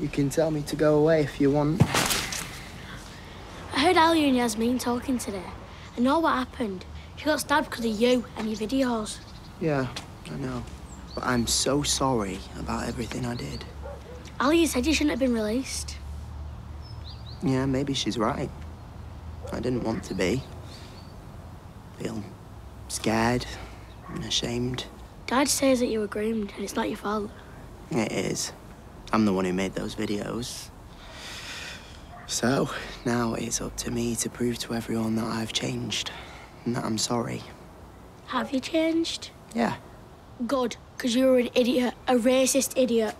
You can tell me to go away if you want. I heard Alya and Yasmin talking today. I know what happened. She got stabbed because of you and your videos. Yeah, I know. But I'm so sorry about everything I did. Alya said you shouldn't have been released. Yeah, maybe she's right. I didn't want to be. Feel scared and ashamed. Dad says that you were groomed and it's not your fault. It is. I'm the one who made those videos. So, now it's up to me to prove to everyone that I've changed and that I'm sorry. Have you changed? Yeah. Good, because you were an idiot, a racist idiot.